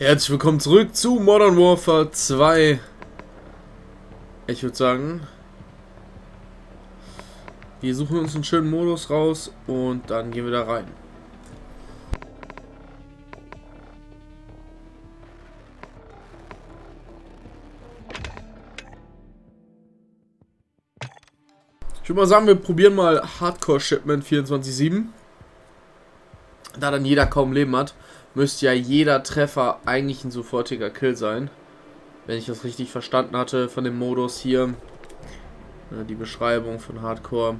Herzlich willkommen zurück zu Modern Warfare 2. Ich würde sagen, wir suchen uns einen schönen Modus raus und dann gehen wir da rein. Ich würde mal sagen, wir probieren mal Hardcore Shipment 24-7. Da dann jeder kaum Leben hat müsste ja jeder Treffer eigentlich ein sofortiger Kill sein. Wenn ich das richtig verstanden hatte von dem Modus hier. Die Beschreibung von Hardcore.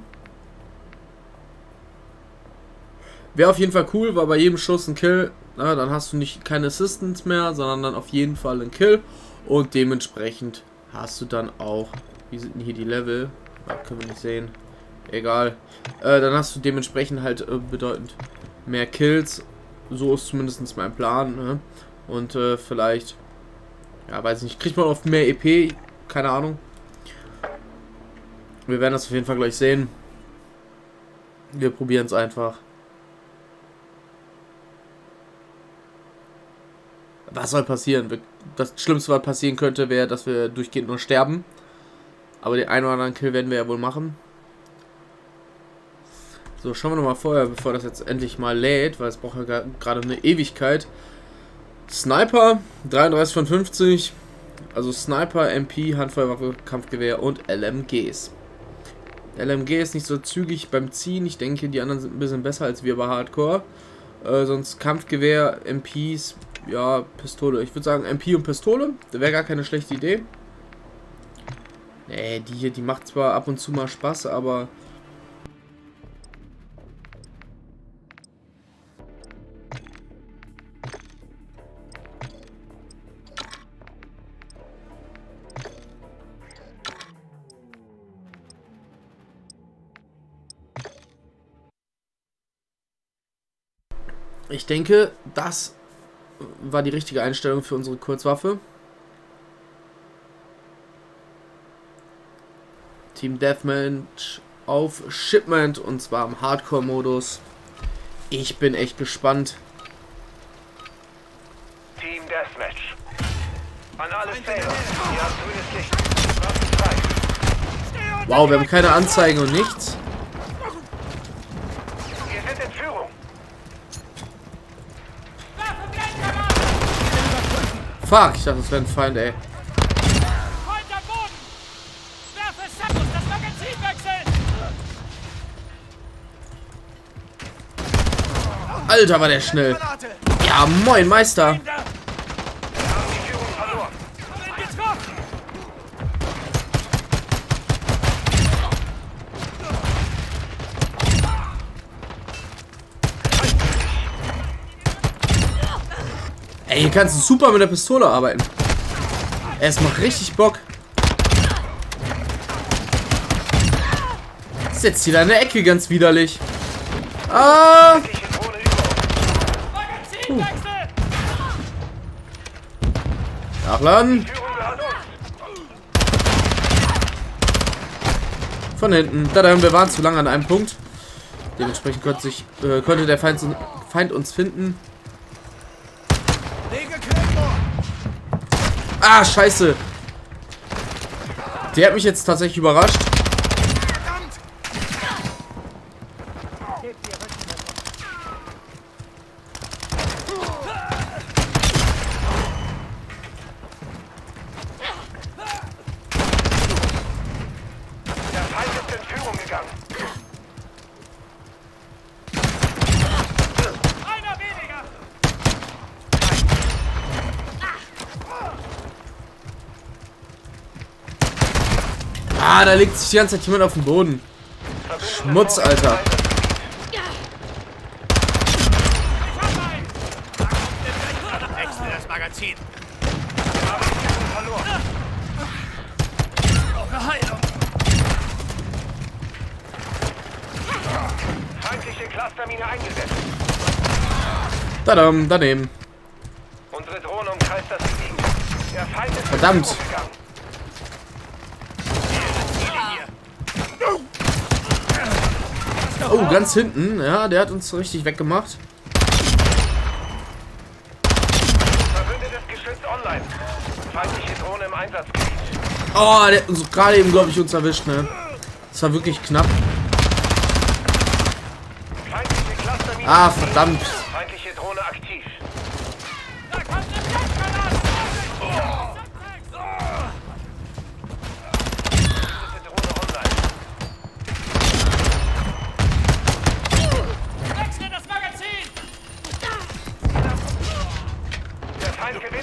Wäre auf jeden Fall cool, weil bei jedem Schuss ein Kill, na, dann hast du nicht keine Assistance mehr, sondern dann auf jeden Fall ein Kill. Und dementsprechend hast du dann auch, wie sind denn hier die Level? Ja, können wir nicht sehen. Egal. Äh, dann hast du dementsprechend halt äh, bedeutend mehr Kills so ist zumindest mein Plan. Ne? Und äh, vielleicht, ja, weiß nicht, kriegt man oft mehr EP, keine Ahnung. Wir werden das auf jeden Fall gleich sehen. Wir probieren es einfach. Was soll passieren? Das Schlimmste, was passieren könnte, wäre, dass wir durchgehend nur sterben. Aber den einen oder anderen Kill werden wir ja wohl machen. So, schauen wir nochmal vorher, bevor das jetzt endlich mal lädt, weil es braucht ja gerade eine Ewigkeit. Sniper, 33 von 50. Also Sniper, MP, Handfeuerwaffe, Kampfgewehr und LMGs. LMG ist nicht so zügig beim Ziehen. Ich denke, die anderen sind ein bisschen besser als wir bei Hardcore. Äh, sonst Kampfgewehr, MPs, ja, Pistole. Ich würde sagen MP und Pistole. Das wäre gar keine schlechte Idee. Nee, die hier, die macht zwar ab und zu mal Spaß, aber denke, das war die richtige Einstellung für unsere Kurzwaffe. Team Deathmatch auf Shipment und zwar im Hardcore-Modus. Ich bin echt gespannt. Team Deathmatch. An alle. Wow, wir haben keine Anzeigen und nichts. Fuck, ich dachte, das wäre ein Feind, ey. Alter, war der schnell. Ja, moin, Meister. Ey, hier kannst du super mit der Pistole arbeiten. Es macht richtig Bock. Setzt hier deine Ecke ganz widerlich. Ah! Uh. Nachladen. Von hinten. Da, wir waren zu lange an einem Punkt. Dementsprechend konnte, sich, äh, konnte der Feind, Feind uns finden. Ah, scheiße. Der hat mich jetzt tatsächlich überrascht. Ah, da liegt sich die ganze Zeit jemand auf dem Boden. Schmutz, Alter. Tadam, daneben. Unsere Oh, ganz hinten. Ja, der hat uns richtig weggemacht. Geschütz online. Feindliche Drohne im Einsatzgebiet. Oh, der hat uns gerade eben, glaube ich, uns erwischt, ne? Das war wirklich knapp. Ah, verdammt.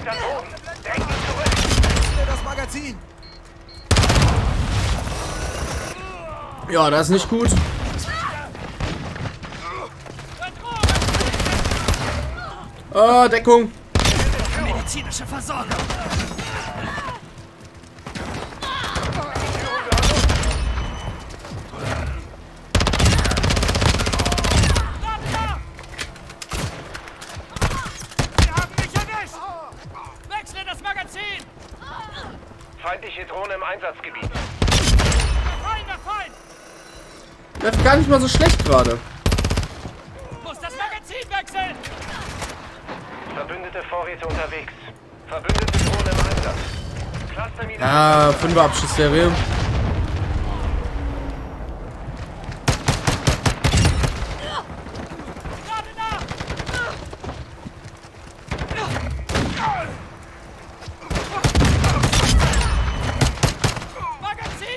Das Magazin! Ja, das ist nicht gut. Oh, Deckung. Medizinische Versorgung! Wir haben mich erwischt! Wechsle das Magazin! Feindliche Drohne im Einsatzgebiet. Der Feind, der Feind! Läuft gar nicht mal so schlecht gerade. Muss das Magazin wechseln! Verbündete Vorräte unterwegs. Verbündete Drohne im Einsatz. Ja, 5 Abschussserie.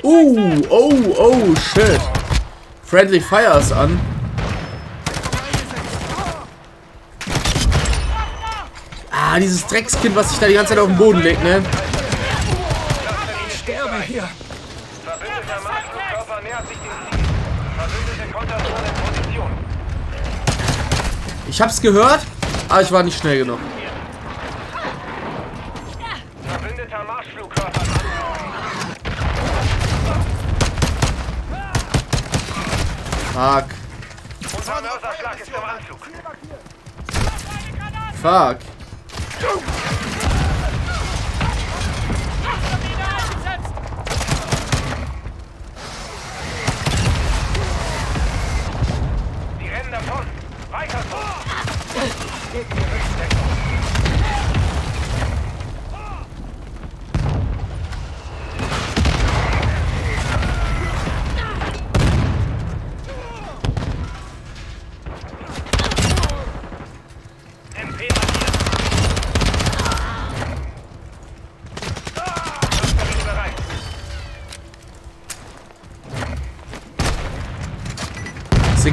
Uh, oh, oh, shit. Friendly Fires an. Ah, dieses Dreckskind, was sich da die ganze Zeit auf den Boden legt, ne? Sterbe hier! Verbündeter Marschflugkörper nähert sich dem Ziel. Verbündete Konterdrohne in Position. Ich hab's gehört, aber ich war nicht schnell genug. Verbündeter Marschflugkörper. Fuck. Fuck. Die rennen davon. Weiter so.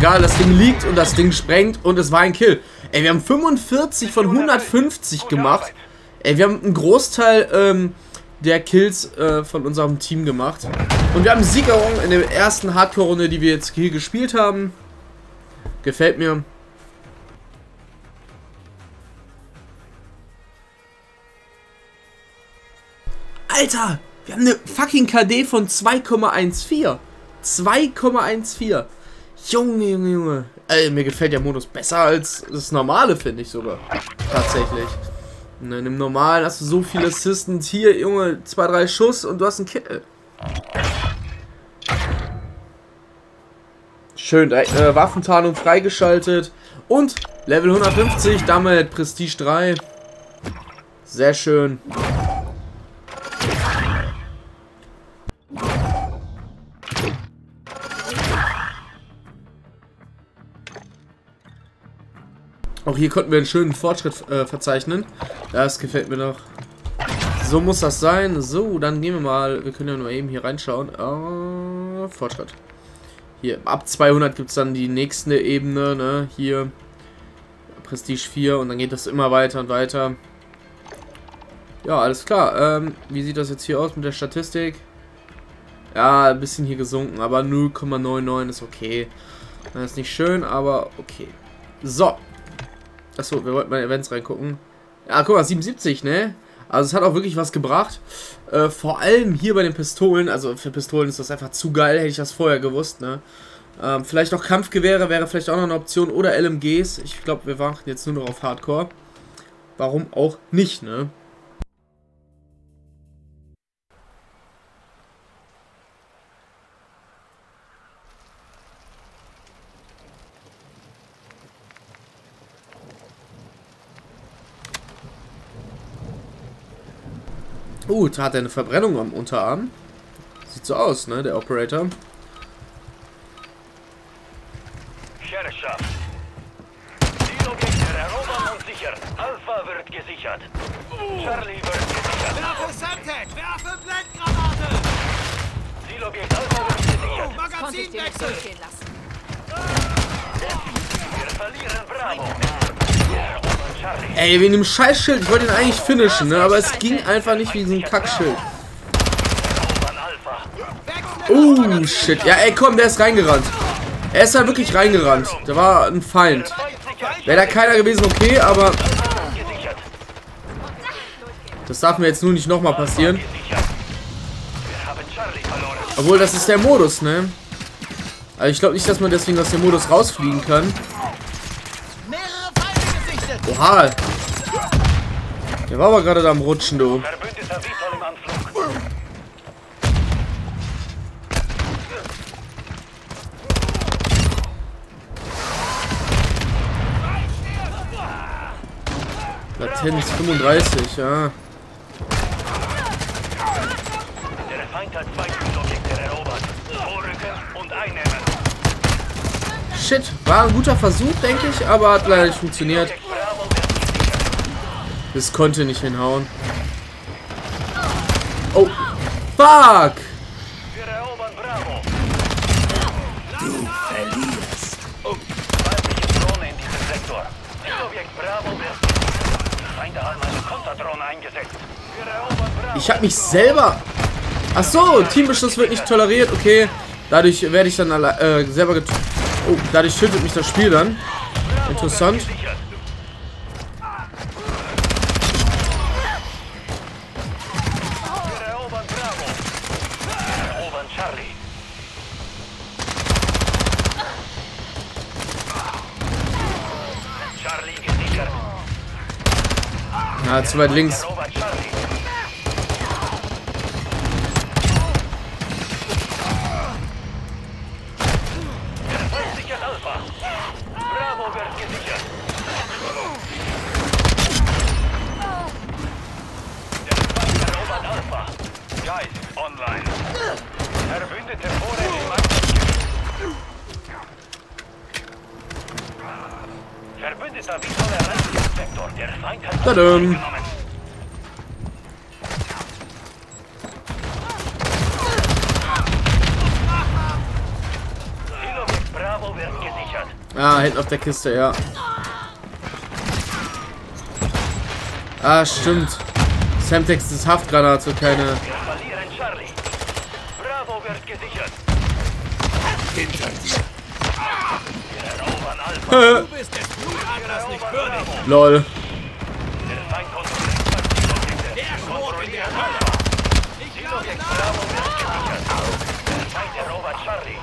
Egal, das Ding liegt und das Ding sprengt und es war ein Kill. Ey, wir haben 45 von 150 gemacht. Ey, wir haben einen Großteil ähm, der Kills äh, von unserem Team gemacht. Und wir haben Siegerung in der ersten Hardcore-Runde, die wir jetzt hier gespielt haben. Gefällt mir. Alter, wir haben eine fucking KD von 2,14. 2,14. Junge, Junge, Junge. Ey, mir gefällt der Modus besser als das normale, finde ich sogar. Tatsächlich. In dem normalen hast du so viele Assistants. Hier, Junge, zwei, drei Schuss und du hast einen Kill. Schön, äh, Waffentarnung freigeschaltet. Und Level 150, damit Prestige 3. Sehr schön. Auch hier konnten wir einen schönen Fortschritt äh, verzeichnen. Das gefällt mir noch. So muss das sein. So, dann gehen wir mal. Wir können ja nur eben hier reinschauen. Ah, Fortschritt. Hier, ab 200 gibt es dann die nächste Ebene. Ne? Hier. Prestige 4 und dann geht das immer weiter und weiter. Ja, alles klar. Ähm, wie sieht das jetzt hier aus mit der Statistik? Ja, ein bisschen hier gesunken, aber 0,99 ist okay. Das ist nicht schön, aber okay. So. Achso, wir wollten mal Events reingucken. Ja, guck mal, 77, ne? Also es hat auch wirklich was gebracht. Äh, vor allem hier bei den Pistolen. Also für Pistolen ist das einfach zu geil, hätte ich das vorher gewusst, ne? Ähm, vielleicht noch Kampfgewehre wäre vielleicht auch noch eine Option. Oder LMGs. Ich glaube, wir warten jetzt nur noch auf Hardcore. Warum auch nicht, ne? Da hat er eine Verbrennung am Unterarm. Sieht so aus, ne, der Operator. Herrschaft. Zielobjekte erobern und sichern. Alpha wird gesichert. Charlie wird gesichert. Werfe Semtec! Werfe Blendgranate! Zielobjekt Alpha wird gesichert. Nicht Magazinwechsel! Wir verlieren Bravo. Ey, wegen dem Scheißschild. Ich wollte ihn eigentlich finishen, ne, aber es ging einfach nicht wie so ein Kackschild. Oh, shit. Ja, ey, komm, der ist reingerannt. Er ist da wirklich reingerannt. Da war ein Feind. Wäre da keiner gewesen, okay, aber das darf mir jetzt nur nicht nochmal passieren. Obwohl, das ist der Modus, ne? Also ich glaube nicht, dass man deswegen aus dem Modus rausfliegen kann. Oha. Der war aber gerade da am Rutschen, du. Latenz 35, ja. Der Feind hat zwei Zielobjekte erobert. Vorrücken und einnehmen. Shit, war ein guter Versuch, denke ich, aber hat leider nicht funktioniert. Objekt Bravo wird gesichert. Das konnte nicht hinhauen. Oh, fuck! Du verlierst. Weibliche Drohne in diesem Sektor. Zielobjekt Bravo wird gesichert. Die Feinde haben eine Konterdrohne eingesetzt. Wir erobern Bravo. Ich habe mich selber... Ach so, Teambeschuss wird nicht toleriert, okay. Dadurch werde ich dann alle, äh, selber get... Oh, dadurch tötet mich das Spiel dann. Interessant. Gesichert. Wir erobern Bravo. Wir erobern Charlie. Charlie gesichert. Ja, zu weit links. Erobert Ah, hinten auf der Kiste, ja. Ah, stimmt. Semtex ist Haftgranate, keine... Wir verlieren Charlie. Bravo wird gesichert. Hinter dir! Wir erobern Alpha. Du bist es! Du das nicht würdig! Lol. Der Feind kontrolliert. Der Schrot Alpha. Ich Zielobjekt glaube, Bravo wird gesichert. Der Feind erobert Charlie.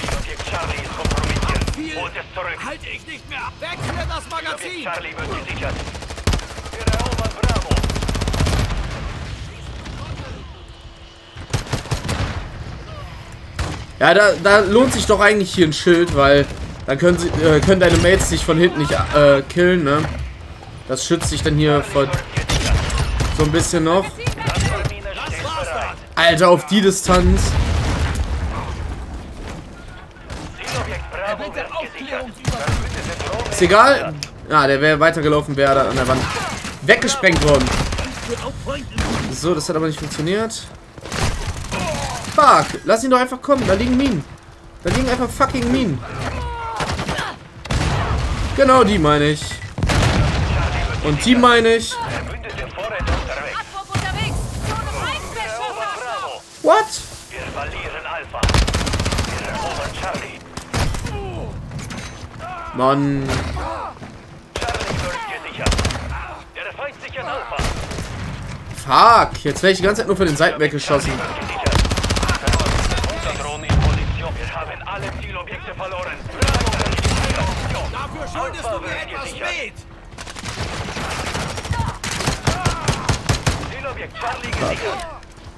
Zielobjekt Charlie ist kompromittiert. Holt es zurück. Halte ich nicht mehr! Wechsle das Zielobjekt Magazin! Charlie wird gesichert. Wir erobern Bravo. Ja, da, da lohnt sich doch eigentlich hier ein Schild, weil dann können sie äh, können deine Mates dich von hinten nicht äh, killen, ne? Das schützt dich dann hier vor so ein bisschen noch. Alter, auf die Distanz. Zielobjekt Bravo wird gesichert. Aufklärungsüberprüfung. Verbündete Drohne Ist egal. Ja, der wäre weitergelaufen, wäre da an der Wand weggesprengt worden. So, das hat aber nicht funktioniert. Fuck, lass ihn doch einfach kommen. Da liegen Minen. Da liegen einfach fucking Minen. Genau die meine ich. Und die meine ich. Verbündete Vorräte unterwegs. Abwurf unterwegs. Zone Feindbeschuss. Bravo. What? Wir verlieren Alpha. Wir erobern Charlie. Mann. Fuck. Jetzt werde ich die ganze Zeit nur von den Seiten weggeschossen. Dafür schuldest du mir etwas. Met! Zielobjekt Charlie gesichert.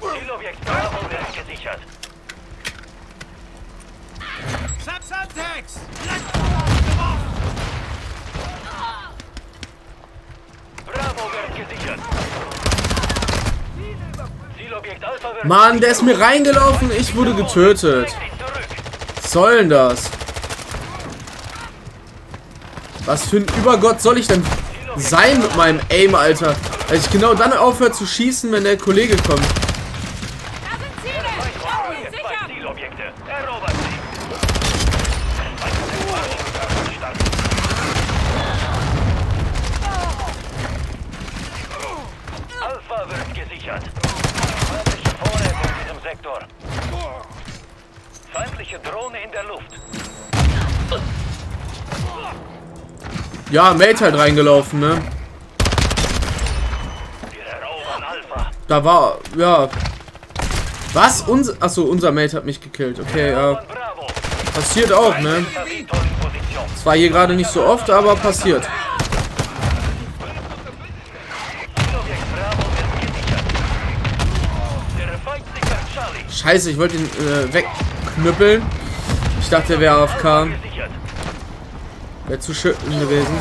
Zielobjekt Bravo gesichert. Semtex! Mann, der ist mir reingelaufen, ich wurde getötet. Was soll denn das? Was für ein Übergott soll ich denn sein mit meinem Aim, Alter? Weil ich genau dann aufhöre zu schießen, wenn der Kollege kommt. Da sind Ziele! Charlie, Zwei sicher! Zielobjekte. Erobert sie. Alpha wird gesichert. Feindliche Vorräte in diesem Sektor. Feindliche Drohne in der Luft. Ja, Mate halt reingelaufen, ne? Da war, ja. Was? Unser, achso, unser Mate hat mich gekillt. Okay, ja. Passiert auch, ne? Position. Zwar hier gerade nicht so oft, aber passiert. Scheiße, ich wollte ihn äh, wegknüppeln. Ich dachte, er wäre AFK. Wäre zu schön gewesen.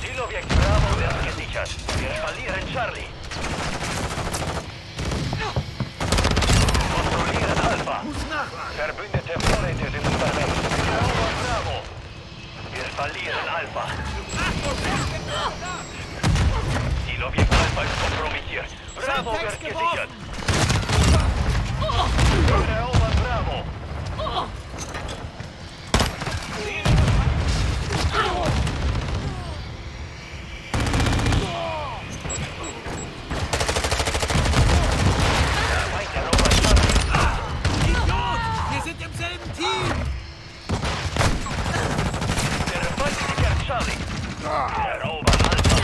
Zielobjekt Bravo wird gesichert. Wir verlieren Charlie. Kontrollieren Alpha. Verbündete Vorräte sind unterwegs. Erobern Bravo. Wir verlieren Alpha. Zielobjekt Alpha ist kompromittiert. Bravo wird gesichert. Wir erobern Bravo. Feind erobert Charlie. Idiot! Wir sind im selben Team! Der Feind sichert Charlie. Wir erobern Alpha.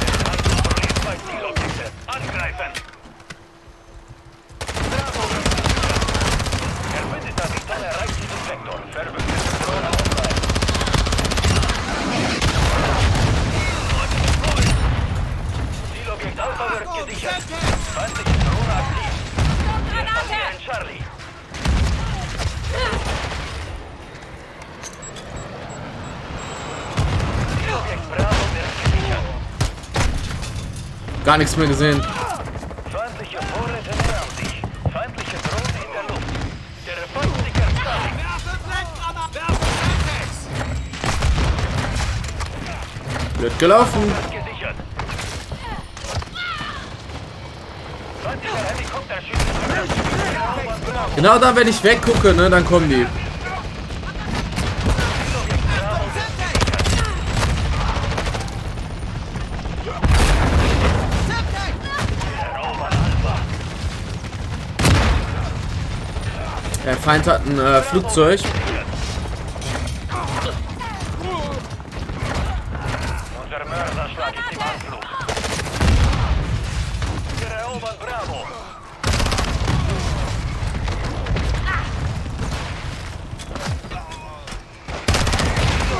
Der Feind kontrolliert zwei Zielobjekte. Angreifen! Bravo wird gesichert. Verbündeter Vital erreicht diesen Sektor. Verbündete Drohne online. Zielobjekt Alpha wird gesichert. Feindliche Drohne aktiv. Wir verlieren Charlie. Zielobjekt Bravo wird gesichert. Gar nichts mehr gesehen. Feindliche Vorräte nähern sich. Feindliche Drohne in der Luft. Der Feind sichert Charlie. Werfe Blendgranat! Werfe Semtex! Wird gelaufen. Gesichert. Genau da, wenn ich weggucke, ne, dann kommen die. Der Feind hat ein äh, Flugzeug.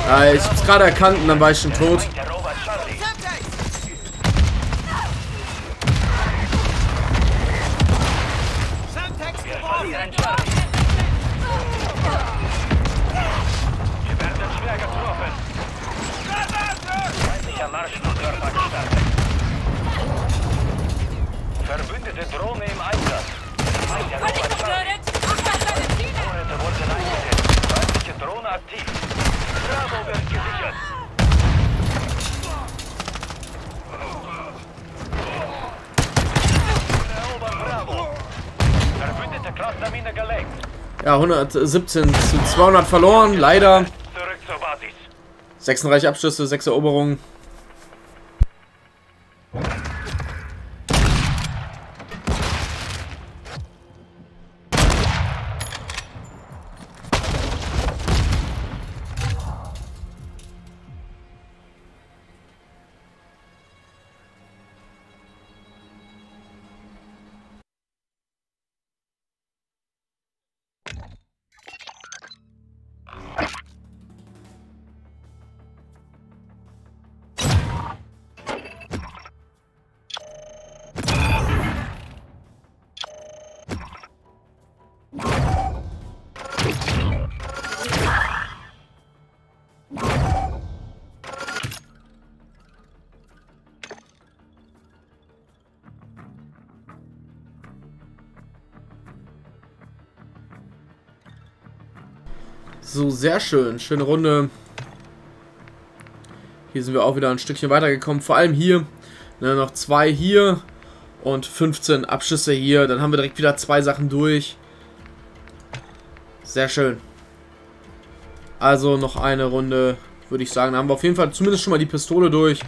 Äh, ich hab's gerade erkannt und dann war ich schon tot. Feind erobert Charlie. Semtex Wir geworfen! verlieren Charlie. Wir werden schwer getroffen. Feindlicher Marschflugkörper gestartet. Verbündete Drohne im Einsatz. Feind erobert Vernichtung Charlie. getötet! Achtung, seine Ziele! Vorräte wurden eingesetzt. Feindliche Drohne aktiv. Bravo wird gesichert. Wir erobern Bravo. Verbündete Clustermine gelegt. Ja, 117 zu 200 verloren, leider. Zurück zur Basis. 36 Abschlüsse, 6 Eroberungen. So, sehr schön. Schöne Runde. Hier sind wir auch wieder ein Stückchen weitergekommen. Vor allem hier. Ne, noch zwei hier. Und 15 Abschüsse hier. Dann haben wir direkt wieder zwei Sachen durch. Sehr schön. Also noch eine Runde, würde ich sagen. Da haben wir auf jeden Fall zumindest schon mal die Pistole durch.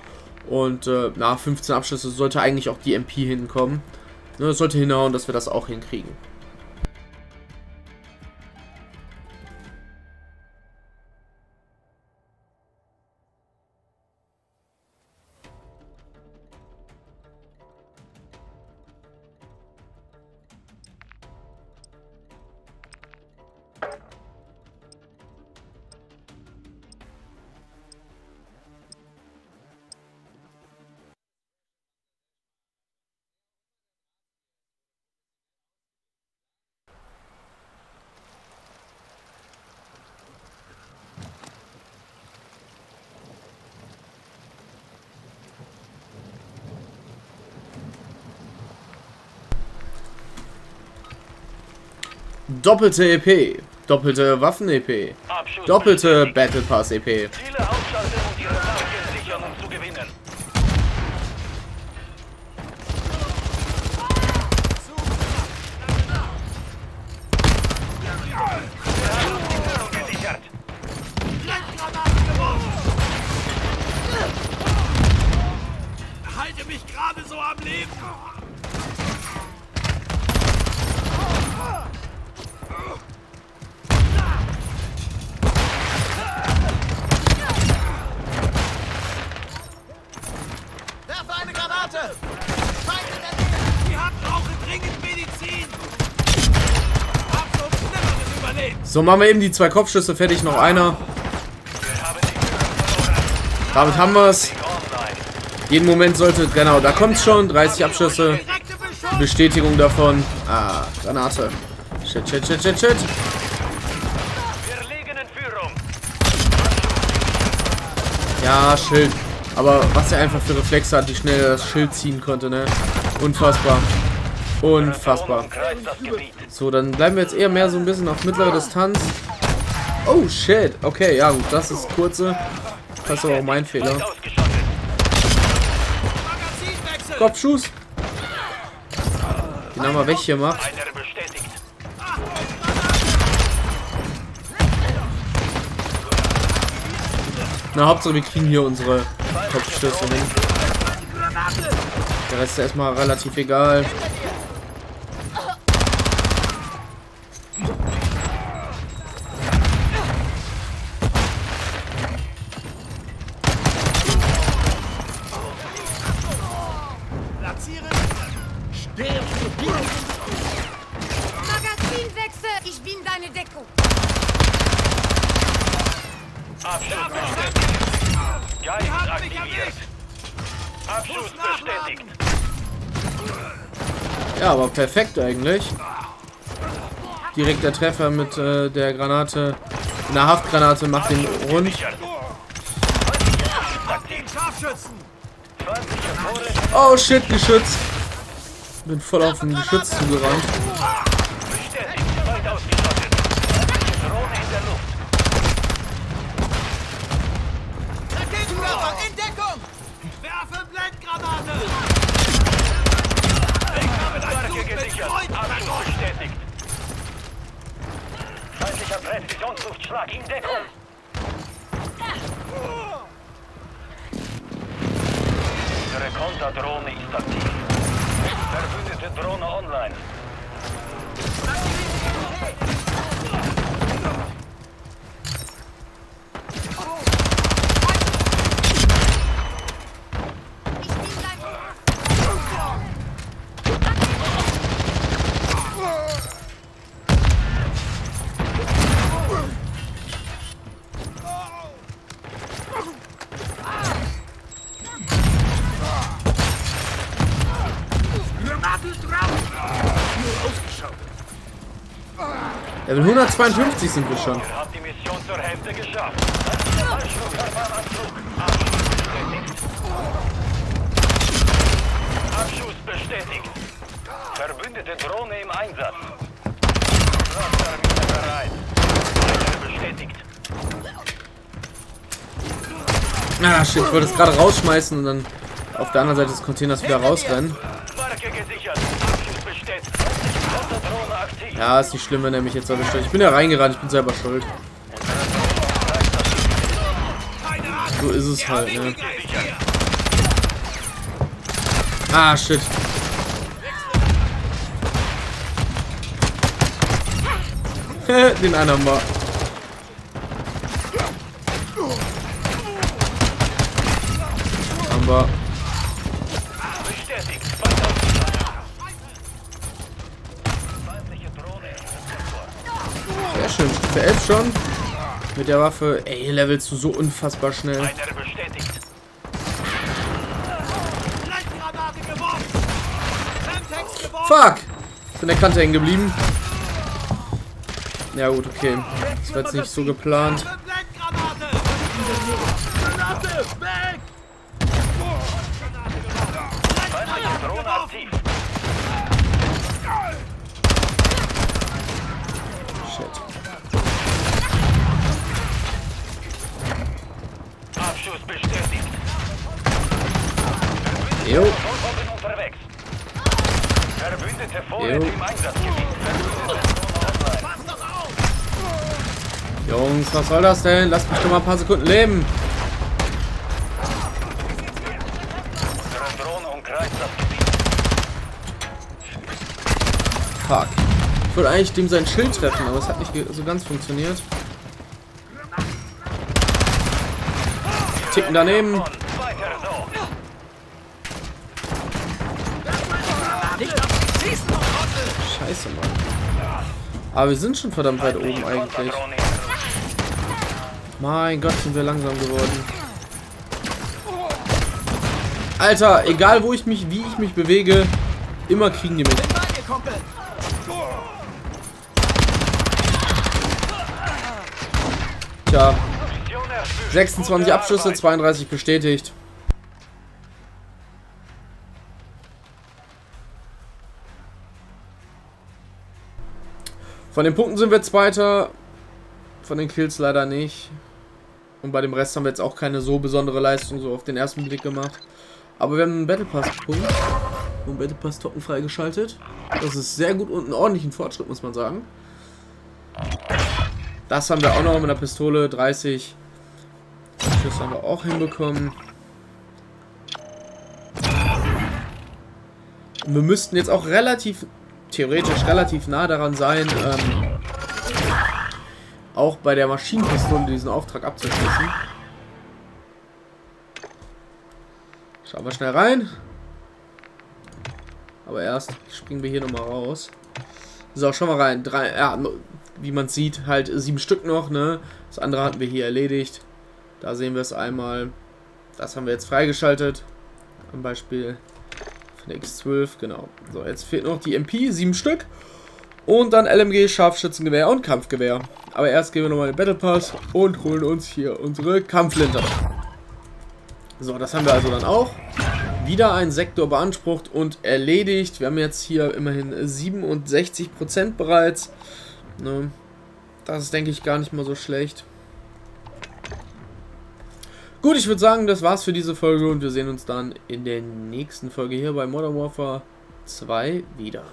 Und äh, nach 15 Abschüsse sollte eigentlich auch die MP hinkommen. Ne, sollte hinhauen, dass wir das auch hinkriegen. Doppelte EP. Doppelte Waffen-EP. Doppelte. Battle Pass EP. Ziele ausschalten und ihre Marke sichern, zu gewinnen. Gesichert. Blendgranaten geworfen! Halte mich gerade so am Leben! So, machen wir eben die zwei Kopfschüsse fertig. Noch einer. Damit haben wir es. Jeden Moment sollte... Genau, da kommt schon. 30 Abschüsse. Bestätigung davon. Ah, Granate. Shit, shit, shit, shit, shit. Ja, Schild. Aber was er einfach für Reflexe hat, wie schnell er das Schild ziehen konnte, ne? Unfassbar. Unfassbar. So, dann bleiben wir jetzt eher mehr so ein bisschen auf mittlere Distanz. Oh, shit. Okay, ja gut, das ist kurze. Das ist aber auch mein Fehler. Kopfschuss. Den haben wir weggemacht. Einer bestätigt. Na, Hauptsache wir kriegen hier unsere Kopfschüsse hin. Der Rest ist erstmal relativ egal. Perfekt eigentlich. Direkt der Treffer mit äh, der Granate. Eine Haftgranate macht den rund. Den. Oh shit, Geschütz. Bin voll auf ein Geschütz zugerannt. Bestätigt. Weit ausgeschottet. Feindliche Drohne in der Luft. Raketenwerfer in Deckung! Werfe Blendgranate! Ich habe dein Marke Blut mit gesichert. Freuden Abschuss vergossen! bestätigt. Feindlicher Präzisionsluftschlag in Deckung. Unsere Konterdrohne ist aktiv. Verbündete Drohne online. Ich bin dein... Level 152 sind wir schon. Ihr habt die Mission zur Hälfte geschafft. Feindlicher Fallschirmwerferanzug. Abschuss bestätigt. Verbündete Drohne im Einsatz. Rastermine bereit. Weitere bestätigt. Ah, shit, ich wollte es gerade rausschmeißen und dann auf der anderen Seite des Containers wieder rausrennen. Marke gesichert. Abschuss bestätigt. Konterdrohne aktiv. Ja, ist nicht schlimm, wenn er mich jetzt erwischt. Ich bin ja reingerannt, ich bin selber schuld. So ist es halt, ne? Ah, shit. Den haben wir. Haben wir. Schon. Mit der Waffe. Ey, levelst du so unfassbar schnell. Fuck! Ist in der Kante hängen geblieben. Ja gut, okay. Das war jetzt nicht so geplant. Shit. Abschuss bestätigt. Jo. Vollkommen unterwegs. Jungs, was soll das denn? Lasst mich doch mal ein paar Sekunden leben. Fuck. Ich wollte eigentlich dem sein Schild treffen, aber es hat nicht so ganz funktioniert. Ticken daneben. Aber wir sind schon verdammt weit oben eigentlich. Mein Gott, sind wir langsam geworden. Alter, egal wo ich mich, wie ich mich bewege, immer kriegen die mich. Tja, Mission erfüllt. 26 Gute Abschüsse, Arbeit. 32 bestätigt. Von den Punkten sind wir Zweiter. Von den Kills leider nicht. Und bei dem Rest haben wir jetzt auch keine so besondere Leistung so auf den ersten Blick gemacht. Aber wir haben einen Battle Pass Punkt. Und Battle Pass Token freigeschaltet. Das ist sehr gut und einen ordentlichen Fortschritt, muss man sagen. Das haben wir auch noch mit der Pistole. 30 Schuss haben wir auch hinbekommen. Und wir müssten jetzt auch relativ, theoretisch relativ nah daran sein, ähm, auch bei der Maschinenpistole diesen Auftrag abzuschließen. Schauen wir schnell rein. Aber erst springen wir hier nochmal raus. So, schauen wir rein. Drei, ja, wie man sieht, halt sieben Stück noch, ne? Das andere hatten wir hier erledigt. Da sehen wir es einmal. Das haben wir jetzt freigeschaltet. Am Beispiel der X12, genau. So, jetzt fehlt noch die MP, sieben Stück. Und dann LMG, Scharfschützengewehr und Kampfgewehr. Aber erst gehen wir nochmal in den Battle Pass und holen uns hier unsere Kampfflinte. So, das haben wir also dann auch. Wieder ein Sektor beansprucht und erledigt. Wir haben jetzt hier immerhin 67% bereits. Ne? Das ist, denke ich, gar nicht mal so schlecht. Gut, ich würde sagen, das war's für diese Folge und wir sehen uns dann in der nächsten Folge hier bei Modern Warfare 2 wieder.